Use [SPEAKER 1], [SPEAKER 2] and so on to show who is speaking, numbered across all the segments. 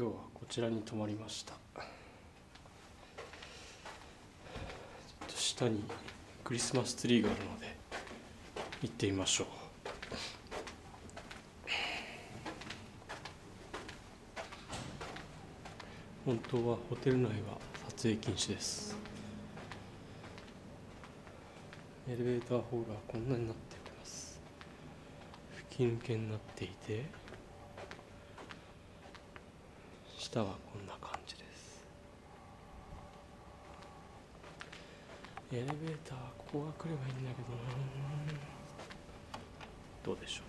[SPEAKER 1] 今日はこちらに泊まりました。ちょっと下にクリスマスツリーがあるので行ってみましょう。本当はホテル内は撮影禁止です。エレベーターホールはこんなになっております。吹き抜けになっていて下はこんな感じです。エレベーターここが来ればいいんだけどな。どうでしょ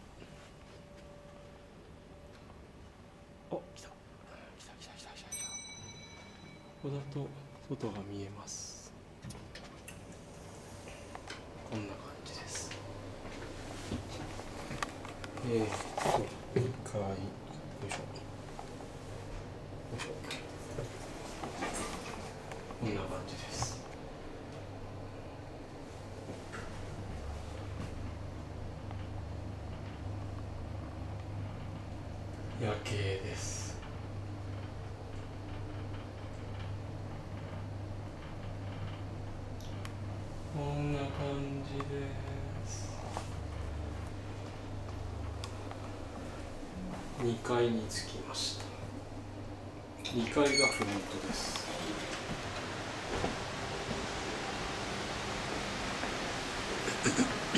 [SPEAKER 1] う。お来た来た。来た来た来た来た。ここだと外が見えます。こんな感じです。えー、っと1階よいしょよいしょこんな感じです。夜景です。こんな感じです。2階に着きました。2階がフロントですおおす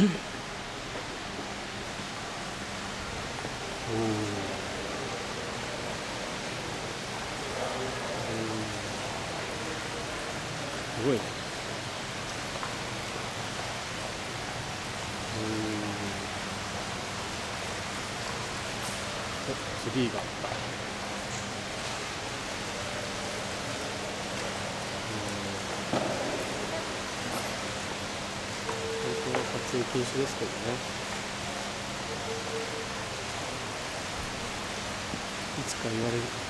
[SPEAKER 1] ごいね。おツリーがあった本当は撮影禁止ですけどね。いつか言われるかな。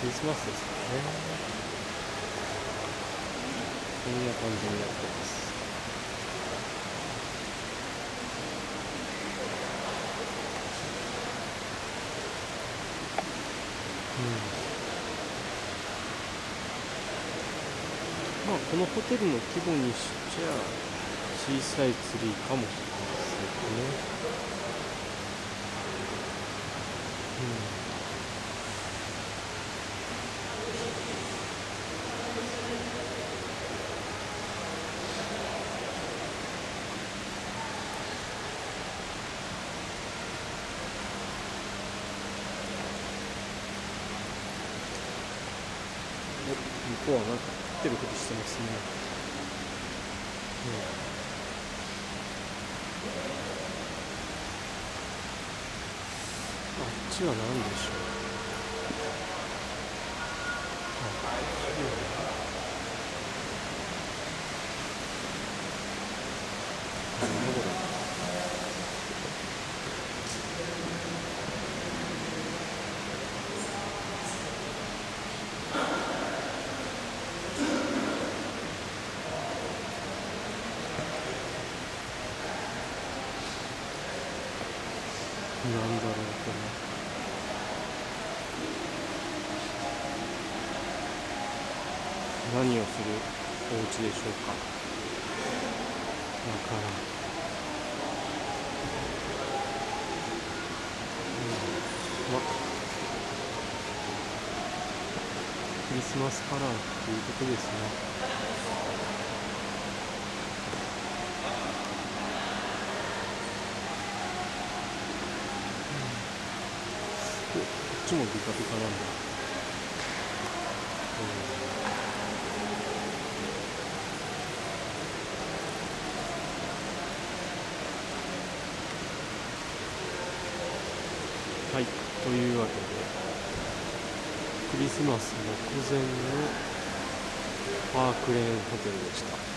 [SPEAKER 1] クリスマスですかね。こんな感じになってます。まあこのホテルの規模にしちゃ小さいツリーかもしれないですね。うん向こうはなんか降ってるふりしてますね、うん、あっちは何でしょう。なんだろうこれ何をするお家でしょうか。わからん、うん、まクリスマスカラーっていうことですね。っちもビカビカなんだ、うん。はいというわけでクリスマス目前のパークレーンホテルでした。